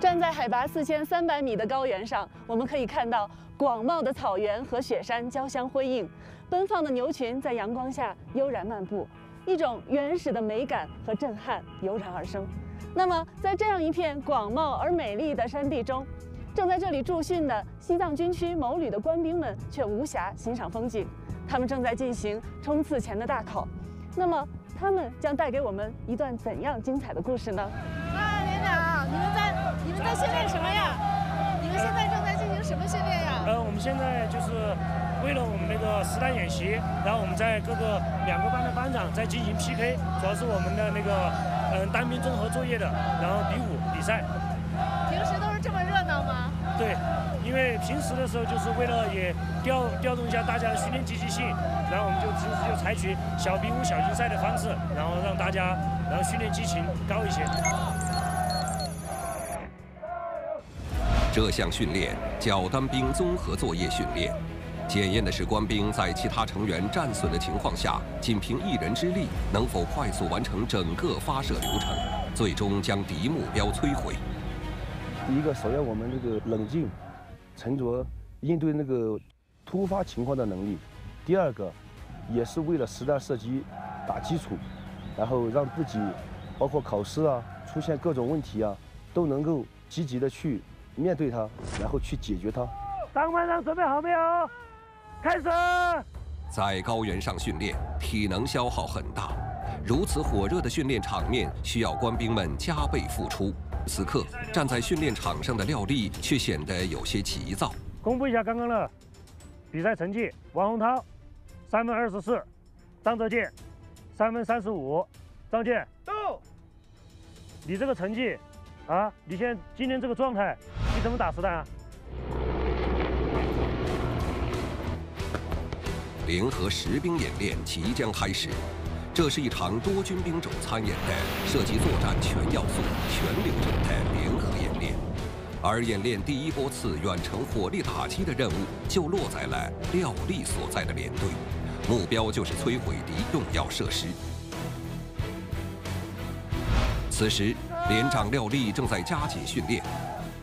站在海拔四千三百米的高原上，我们可以看到广袤的草原和雪山交相辉映，奔放的牛群在阳光下悠然漫步，一种原始的美感和震撼油然而生。那么，在这样一片广袤而美丽的山地中，正在这里驻训的西藏军区某旅的官兵们却无暇欣赏风景，他们正在进行冲刺前的大考。那么，他们将带给我们一段怎样精彩的故事呢？啊，连长，你们们在训练什么呀？你们现在正在进行什么训练呀？呃，我们现在就是为了我们那个实弹演习，然后我们在各个两个班的班长在进行 PK，主要是我们的那个嗯单兵综合作业的，然后比武比赛。平时都是这么热闹吗？对，因为平时的时候就是为了也调调动一下大家的训练积极性，然后我们就平时就采取小比武、小竞赛的方式，然后让大家然后训练激情高一些。这项训练叫单兵综合作业训练，检验的是官兵在其他成员战损的情况下，仅凭一人之力能否快速完成整个发射流程，最终将敌目标摧毁。第一个，首先我们这个冷静、沉着应对那个突发情况的能力；第二个，也是为了实弹射击打基础，然后让自己包括考试啊出现各种问题啊，都能够积极的去面对它，然后去解决它。张班长准备好没有？开始！在高原上训练，体能消耗很大，如此火热的训练场面需要官兵们加倍付出。此刻，站在训练场上的廖丽却显得有些急躁。公布一下刚刚的比赛成绩：王洪涛三分二十四，张泽健三分三十五。张健到。你这个成绩啊，你现在今天这个状态，你怎么打实弹啊？联合实兵演练即将开始。这是一场多军兵种参演的涉及作战全要素、全流程的联合演练，而演练第一波次远程火力打击的任务就落在了廖力所在的连队，目标就是摧毁敌重要设施。此时，连长廖力正在加紧训练，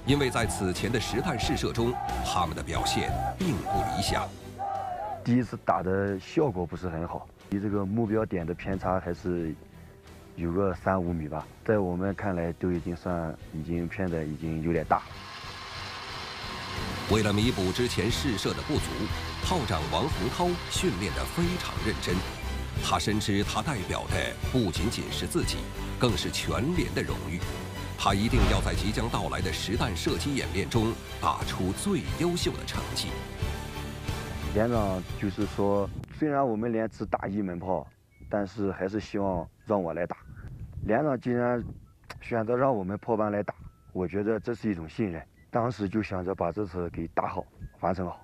因为在此前的实弹试射中，他们的表现并不理想。第一次打的效果不是很好。离这个目标点的偏差还是有个三五米吧，在我们看来都已经算已经偏的已经有点大。为了弥补之前试射的不足，炮长王洪涛训练得非常认真。他深知他代表的不仅仅是自己，更是全连的荣誉。他一定要在即将到来的实弹射击演练中打出最优秀的成绩。连长就是说。虽然我们连只打一门炮，但是还是希望让我来打。连长既然选择让我们炮班来打，我觉得这是一种信任。当时就想着把这次给打好，完成好。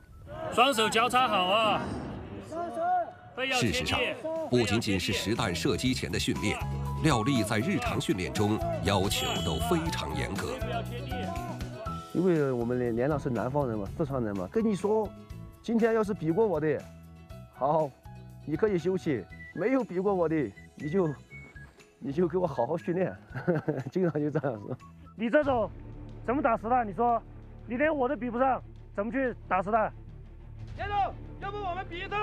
双手交叉好啊！事实上，不仅仅是实弹射击前的训练，廖丽在日常训练中要求都非常严格。因为我们连连长是南方人嘛，四川人嘛，跟你说，今天要是比过我的。好，你可以休息。没有比过我的，你就你就给我好好训练。经常就这样说。你这种怎么打实弹？你说，你连我都比不上，怎么去打实弹？连长，要不我们比一次？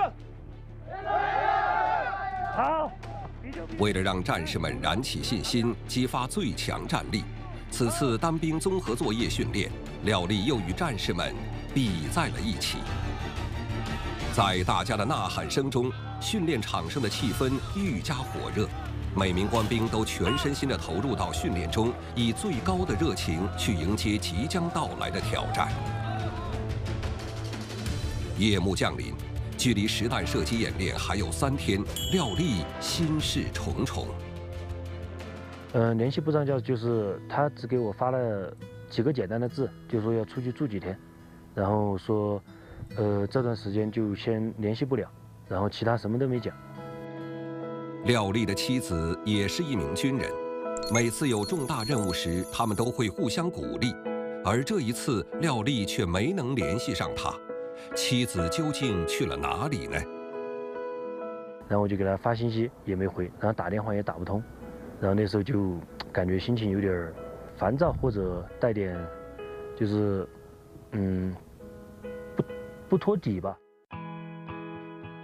好。为了让战士们燃起信心，激发最强战力，此次单兵综合作业训练，廖丽又与战士们比在了一起。在大家的呐喊声中，训练场上的气氛愈加火热，每名官兵都全身心地投入到训练中，以最高的热情去迎接即将到来的挑战。夜幕降临，距离实弹射击演练还有三天，廖丽心事重重。嗯，联系部上叫就是他只给我发了几个简单的字，就说要出去住几天，然后说。呃，这段时间就先联系不了，然后其他什么都没讲。廖丽的妻子也是一名军人，每次有重大任务时，他们都会互相鼓励。而这一次，廖丽却没能联系上他，妻子究竟去了哪里呢？然后我就给他发信息，也没回，然后打电话也打不通，然后那时候就感觉心情有点烦躁或者带点就是嗯不不托底吧。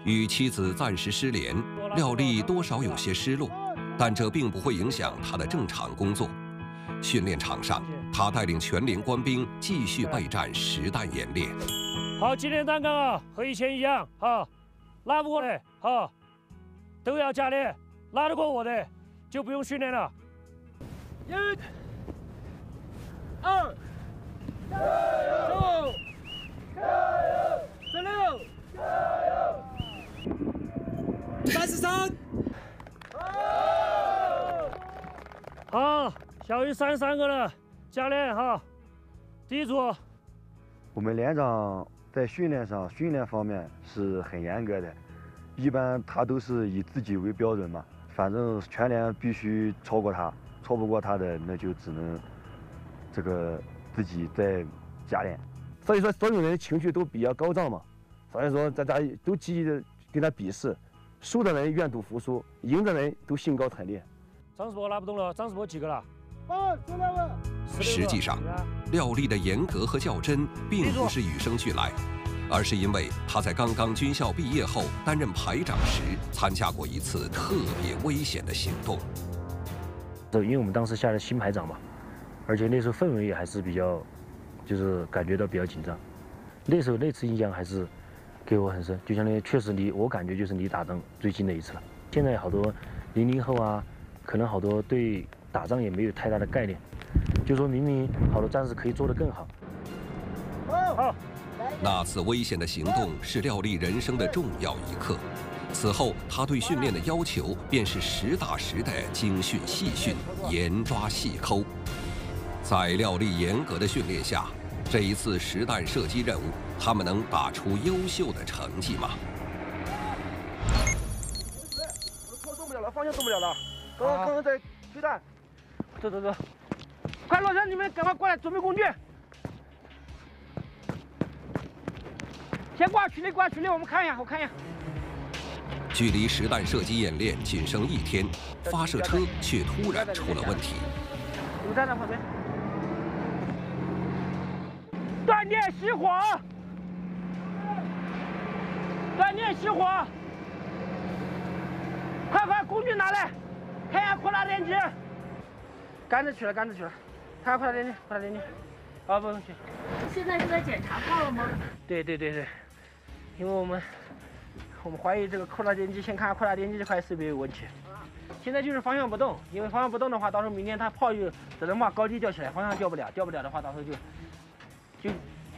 与妻子暂时失联，廖丽多少有些失落，但这并不会影响他的正常工作。训练场上，他带领全连官兵继续备战实弹演练。好，今天单杠啊，和以前一样，好，拉不过来，好，都要加练，拉得过我的就不用训练了。一、二、加油！加油！十六！加油！三十三！好，小于三十三个了，加练哈。第一组，我们连长在训练上，训练方面是很严格的，一般他都是以自己为标准嘛，反正全连必须超过他，超不过他的那就只能这个自己再加练。所以说所有人情绪都比较高涨嘛，所以说大家都积极的跟他比试，输的人愿赌服输，赢的人都兴高采烈。张世博拉不动了，张世博几个了？啊十六个。实际上，廖丽的严格和较真并不是与生俱来，而是因为他在刚刚军校毕业后担任排长时，参加过一次特别危险的行动。就因为我们当时下了新排长嘛，而且那时候氛围也还是比较，就是感觉到比较紧张。那时候那次印象还是给我很深，就相当于确实离我感觉就是离打仗最近的一次了。现在好多零零后啊。可能好多对打仗也没有太大的概念，就说明明好多战士可以做得更好。好，那次危险的行动是廖丽人生的重要一刻。此后，他对训练的要求便是实打实的精训细训、严抓细抠。在廖丽严格的训练下，这一次实弹射击任务，他们能打出优秀的成绩吗？操动不了了，方向动不了了。刚刚刚刚在推弹，走走走，快落山！你们赶快过来准备工具。先挂群里，挂群里，我们看一下，我看一下。距离实弹射击演练仅剩一天，发射车却突然出了问题。你们站在旁边。断电熄火！断电熄火！快快，工具拿来！看下扩大电机，杆子取了，杆子取了，看下扩大电机，扩大电机，啊不用去。现在是在检查炮了吗？对对对对，因为我们我们怀疑这个扩大电机，先看下扩大电机这块是不是有问题。现在就是方向不动，因为方向不动的话，到时候明天它炮就只能把高低调起来，方向调不了，调不了的话，到时候就就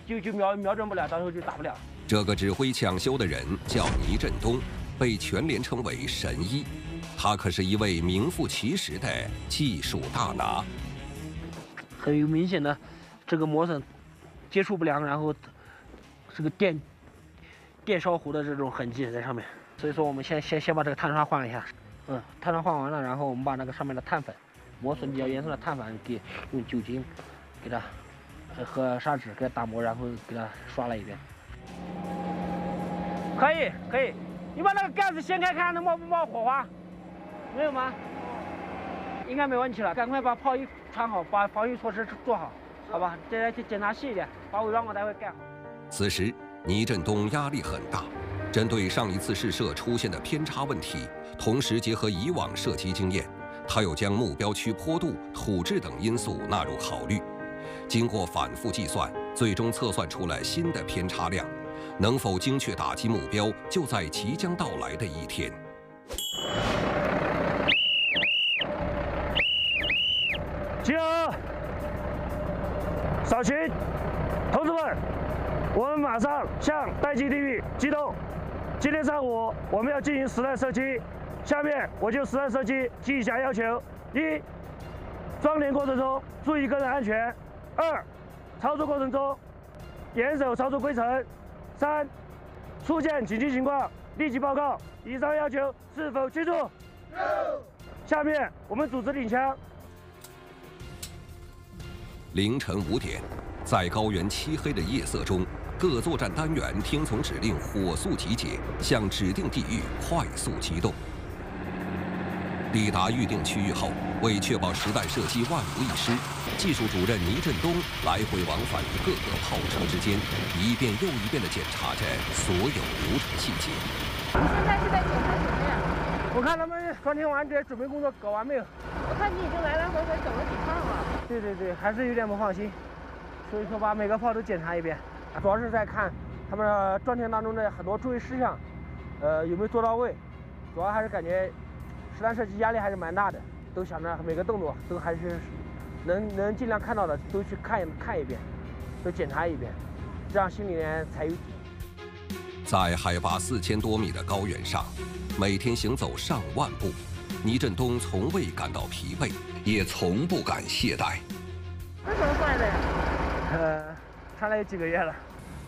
就就瞄瞄准不了，到时候就打不了。这个指挥抢修的人叫倪振东，被全连称为神医。他可是一位名副其实的技术大拿，很有明显的这个磨损、接触不良，然后这个电电烧糊的这种痕迹在上面。所以说，我们先先先把这个碳刷换一下。嗯，碳刷换完了，然后我们把那个上面的碳粉磨损比较严重的碳粉给用酒精给它和砂纸给它打磨，然后给它刷了一遍。可以可以，你把那个盖子掀开看，能冒不冒火花？没有吗？应该没问题了。赶快把炮衣穿好，把防御措施做好，好吧？大家去检查细一点，把伪装网待会盖好。此时，倪振东压力很大，针对上一次试射出现的偏差问题，同时结合以往射击经验，他又将目标区坡度、土质等因素纳入考虑。经过反复计算，最终测算出了新的偏差量，能否精确打击目标，就在即将到来的一天。集合，扫群，同志们，我们马上向待机地域机动。今天上午我们要进行实弹射击，下面我就实弹射击记一下要求：一，装填过程中注意个人安全；二，操作过程中严守操作规程；三，出现紧急情况立即报告。以上要求是否清楚？下面我们组织领枪。凌晨五点，在高原漆黑的夜色中，各作战单元听从指令，火速集结，向指定地域快速机动。抵达预定区域后，为确保实弹射击万无一失，技术主任倪振东来回往返于各个炮车之间，一遍又一遍地检查着所有流程细节。你现在是在检查什么呀？我看他们装填完这些准备工作搞完没有？我看你已经来来回回走了几趟了。对对对，还是有点不放心，所以说把每个炮都检查一遍，主要是在看他们装填当中的很多注意事项，呃有没有做到位，主要还是感觉实弹射击压力还是蛮大的，都想着每个动作都还是能能尽量看到的都去看看一遍，都检查一遍，这样心里面才有底。在海拔四千多米的高原上，每天行走上万步，倪振东从未感到疲惫，也从不敢懈怠。什么时候坏的呀？呃，穿了有几个月了。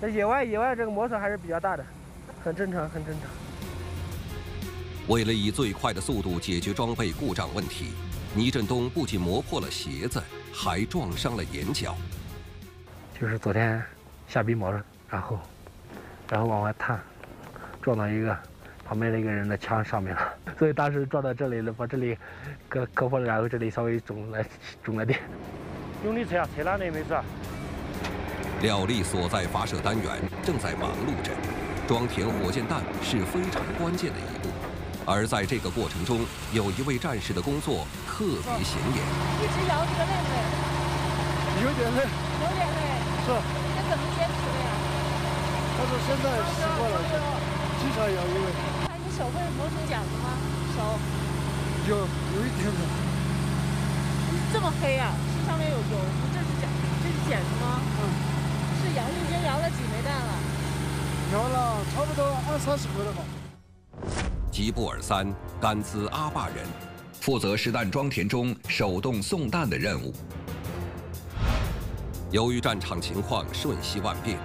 在野外，野外这个磨损还是比较大的，很正常，很正常。为了以最快的速度解决装备故障问题，倪振东不仅磨破了鞋子，还撞伤了眼角。就是昨天下冰雹了，然后，然后往外探，撞到一个旁边的一个人的枪上面了，所以当时撞到这里了，把这里割割破了，然后这里稍微肿了肿了点。用力扯啊，扯哪里没事啊？廖力所在发射单元正在忙碌着，装填火箭弹是非常关键的一步。而在这个过程中，有一位战士的工作特别显眼。一直摇这个累不累？有点累，有点累。是。这怎么坚持的呀？他说现在习惯了，经常摇一位。那你手会磨出茧子吗？手？有，有一点点。这么黑啊？是上面有油？这是茧，这是茧子吗？嗯。是摇，已经摇了几枚蛋了？摇了差不多二三十回了吧。吉布尔三甘孜阿坝人，负责实弹装填中手动送弹的任务。由于战场情况瞬息万变，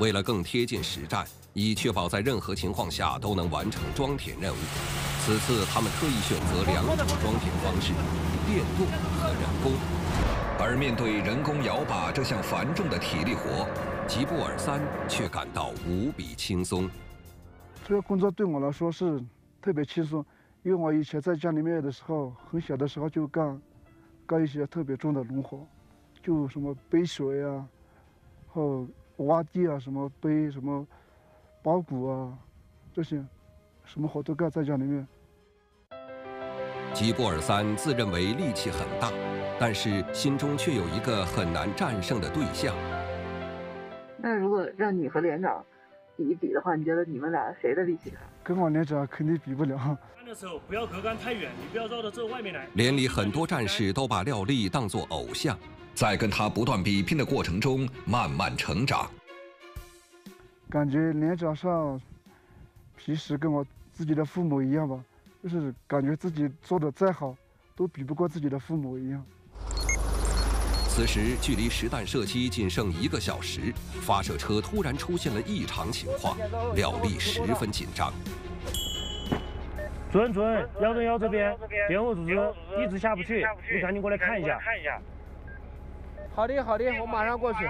为了更贴近实战，以确保在任何情况下都能完成装填任务，此次他们特意选择两种装填方式：电动和人工。而面对人工摇把这项繁重的体力活，吉布尔三却感到无比轻松。这个工作对我来说是。特别轻松，因为我以前在家里面的时候，很小的时候就干，干一些特别重的农活，就什么背水啊，后挖地啊，什么背什么包谷啊，这些，什么活都干在家里面。吉布尔三自认为力气很大，但是心中却有一个很难战胜的对象。那如果让你和连长？比一比的话，你觉得你们俩谁的力气大？跟我连长肯定比不了。干的时候不要隔杆太远，你不要绕到这外面来。连里很多战士都把廖力当作偶像，在跟他不断比拼的过程中慢慢成长。感觉连长上，平时跟我自己的父母一样吧，就是感觉自己做的再好，都比不过自己的父母一样。此时距离实弹射击仅剩一个小时，发射车突然出现了异常情况，廖丽十分紧张。主任，主任，幺零幺这边点火组织一直下不去，你赶紧过来看一下。好的，好的，我马上过去。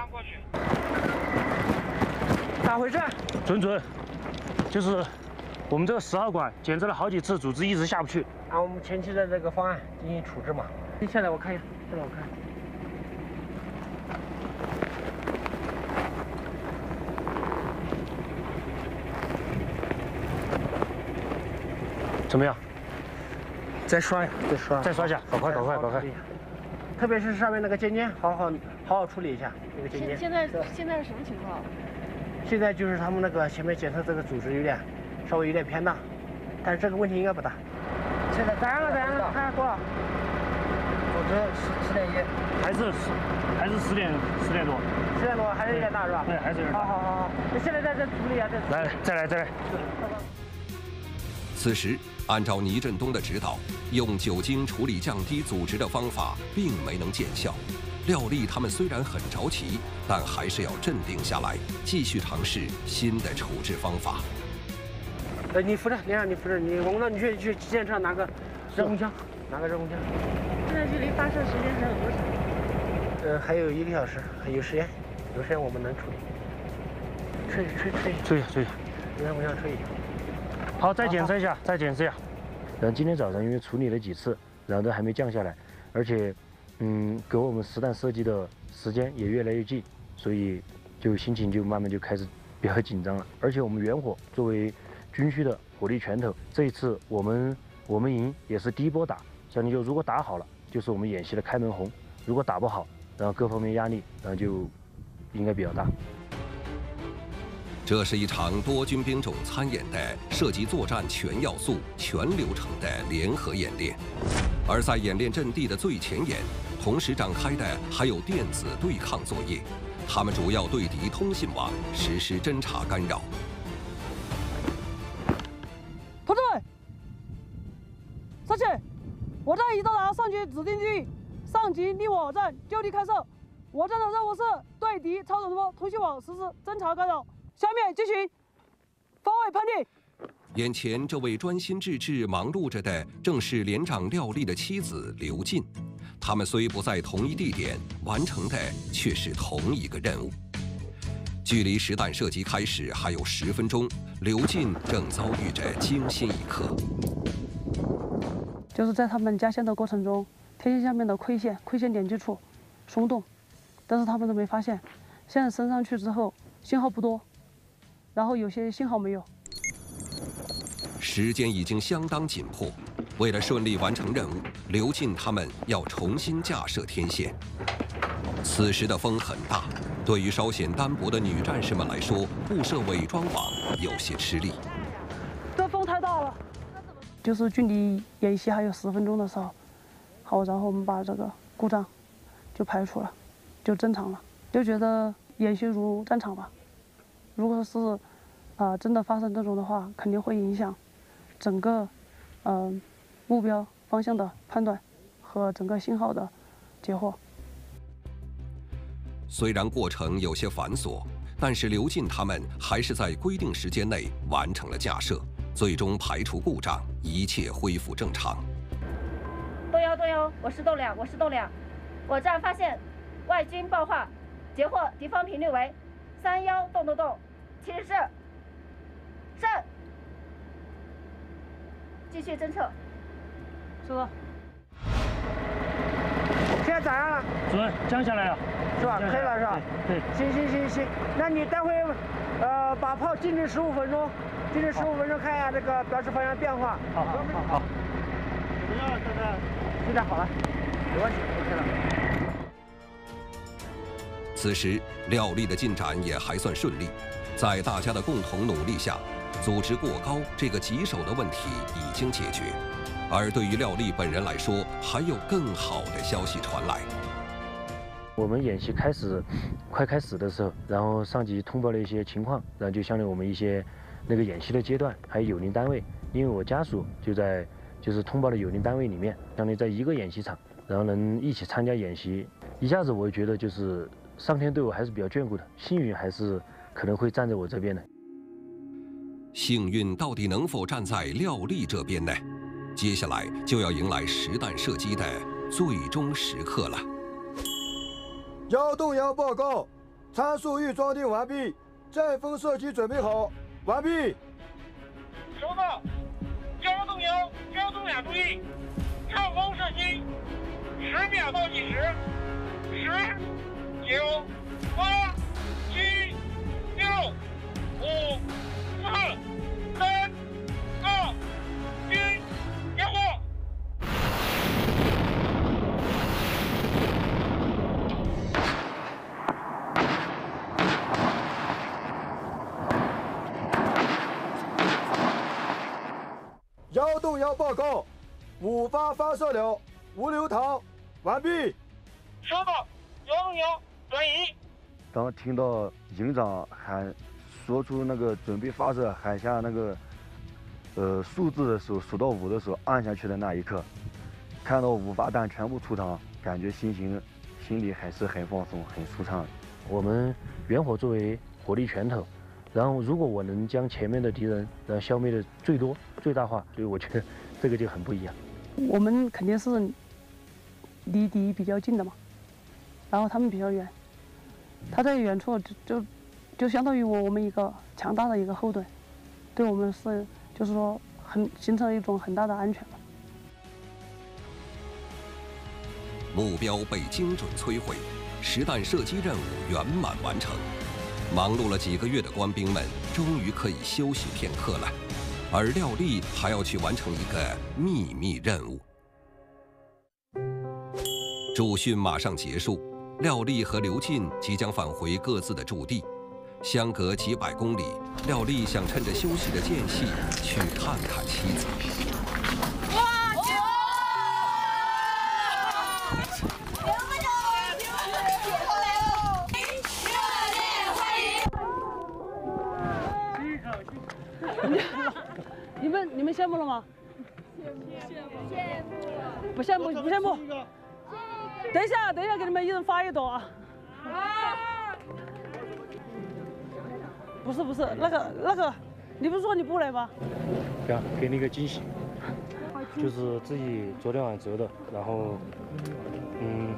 咋回事？准准，就是我们这个十号管检测了好几次，组织一直下不去。啊我们前期的这个方案进行处置嘛。你下来我看一下，下来我看。怎么样？再刷呀，再刷，再刷一下，搞快，搞快，搞快！特别是上面那个尖尖，好好好好处理一下那个尖尖。现在现在是什么情况？现在就是他们那个前面检测这个组织有点稍微有点偏大，但是这个问题应该不大。现在咋样了？咋样了？看多少？组织十十点一，还是十还是十点十点多？十点多还是有点大是吧？对，还是有点大。好好好好，那现在再再处理一下，再来再来再来。此时，按照倪振东的指导，用酒精处理降低组织的方法并没能见效。廖丽他们虽然很着急，但还是要镇定下来，继续尝试新的处置方法。呃，你扶着，连长你扶着，你我让你去去机车拿个热空枪，拿个热空枪。现在距离发射时间还有多少？呃，还有一个小时，还有时间，有时间我们能处理。吹吹吹，吹一下吹一下，热空枪吹一下。好，再检测一下，再检测一下。然后今天早上因为处理了几次，然后都还没降下来，而且，嗯，给我们实弹射击的时间也越来越近，所以就心情就慢慢就开始比较紧张了。而且我们远火作为军需的火力拳头，这一次我们我们营也是第一波打，相当于就如果打好了，就是我们演习的开门红；如果打不好，然后各方面压力，然后就应该比较大。这是一场多军兵种参演的涉及作战全要素、全流程的联合演练，而在演练阵地的最前沿，同时展开的还有电子对抗作业，他们主要对敌通信网实施侦察干扰。同志们，上去！我站已到达上级指定地，上级令我站就地开设。我站的任务是对敌超声波通信网实施侦察干扰。下面进行方位判定。眼前这位专心致志忙碌着的，正是连长廖丽的妻子刘进。他们虽不在同一地点，完成的却是同一个任务。距离实弹射击开始还有十分钟，刘进正遭遇着惊心一刻。就是在他们加线的过程中，天线下面的馈线、馈线点击处松动，但是他们都没发现。现在升上去之后，信号不多。然后有些信号没有。时间已经相当紧迫，为了顺利完成任务，刘进他们要重新架设天线。此时的风很大，对于稍显单薄的女战士们来说，布设伪装网有些吃力。这风太大了。就是距离演习还有十分钟的时候，好，然后我们把这个故障就排除了，就正常了，就觉得演习如战场吧。如果是，啊，真的发生这种的话，肯定会影响整个，嗯，目标方向的判断和整个信号的截获。虽然过程有些繁琐，但是刘进他们还是在规定时间内完成了架设，最终排除故障，一切恢复正常。东幺东幺，我是栋梁，我是栋梁，我站发现外军报话，截获敌方频率为三幺洞洞洞。提示，是，继续侦测。收到。现在咋样了？主任，降下来了，是吧？可以了，是吧？对。行行行行，那你待会呃把炮静置十五分钟，静置十五分钟，看一下这个标示方向变化。好好好。怎么样，现在？现在好了，没关系，OK 了。此时廖丽的进展也还算顺利。在大家的共同努力下，组织过高这个棘手的问题已经解决。而对于廖丽本人来说，还有更好的消息传来。我们演习开始，快开始的时候，然后上级通报了一些情况，然后就相当于我们一些那个演习的阶段，还有友邻单位，因为我家属就在就是通报的友邻单位里面，相当于在一个演习场，然后能一起参加演习，一下子我就觉得就是上天对我还是比较眷顾的，幸运还是。可能会站在我这边的。幸运到底能否站在廖丽这边呢？接下来就要迎来实弹射击的最终时刻了。幺洞幺报告，参数预装订完毕，阵风射击准备好，完毕。收到。幺洞幺，幺洞两注意，阵风射击，十秒倒计时，十、九、八、五、四、三、二、一，点火！幺洞幺报告，五发发射了，无流膛，完毕。收到，幺洞幺转移。当听到营长喊说出那个准备发射海下那个呃数字的时候，数到五的时候按下去的那一刻，看到五发弹全部出膛，感觉心情心里还是很放松、很舒畅。我们远火作为火力拳头，然后如果我能将前面的敌人然后消灭的最多最大化，所以我觉得这个就很不一样。我们肯定是离敌比较近的嘛，然后他们比较远。他在远处就就就相当于我我们一个强大的一个后盾，对我们是就是说很形成了一种很大的安全感。目标被精准摧毁，实弹射击任务圆满完成。忙碌了几个月的官兵们终于可以休息片刻了，而廖丽还要去完成一个秘密任务。驻训马上结束，廖丽和刘进即将返回各自的驻地。相隔几百公里，廖丽想趁着休息的间隙去看看妻子。你们你们羡慕了吗？羡慕，不羡慕不羡慕。等一下等一下，给你们一人发一朵啊！不是不是，那个那个，你不是说你不来吗？给给你个惊喜，就是自己昨天晚上折的，然后嗯，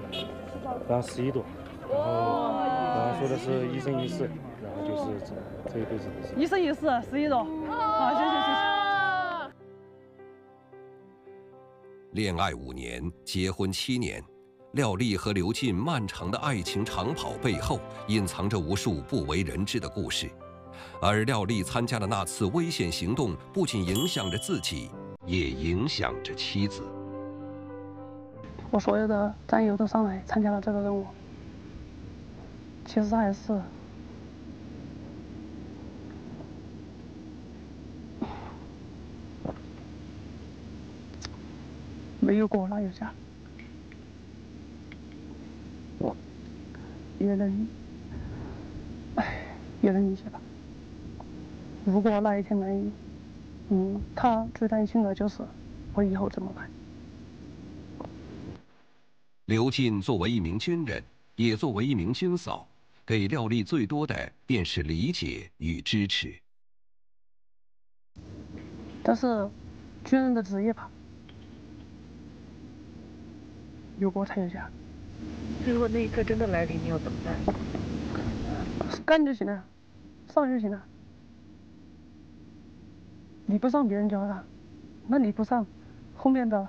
然后十一朵，然后然后说的是一生一世，然后就是这这一辈子的事。一生一世，十一朵。好，谢谢谢谢。恋爱五年，结婚七年，廖丽和刘进漫长的爱情长跑背后，隐藏着无数不为人知的故事。而廖丽参加的那次危险行动，不仅影响着自己，也影响着妻子。我所有的战友都上来参加了这个任务，其实还是没有过那有家，也能，唉，也能理解吧。如果那一天来，嗯，他最担心的就是我以后怎么办。刘进作为一名军人，也作为一名军嫂，给廖丽最多的便是理解与支持。但是，军人的职业吧，有过才有家。如果那一刻真的来临，你要怎么办？干就行了，上就行了。你不上别人教啥？那你不上，后面的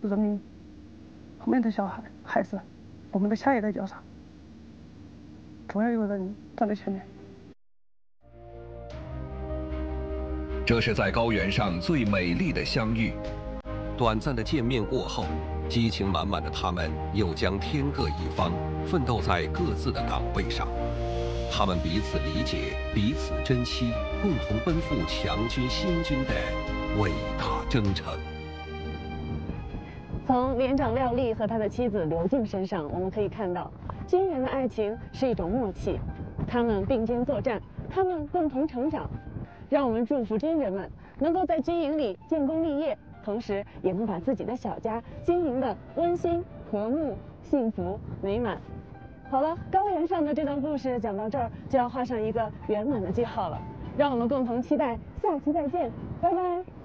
人民，后面的小孩孩子，我们的下一代叫啥？总要有人站在前面。这是在高原上最美丽的相遇。短暂的见面过后，激情满满的他们又将天各一方，奋斗在各自的岗位上。他们彼此理解，彼此珍惜，共同奔赴强军新军的伟大征程。从连长廖丽和他的妻子刘静身上，我们可以看到，军人的爱情是一种默契，他们并肩作战，他们共同成长。让我们祝福军人们能够在军营里建功立业，同时也能把自己的小家经营的温馨、和睦、幸福、美满。好了，高原上的这段故事讲到这儿，就要画上一个圆满的句号了。让我们共同期待下期再见，拜拜。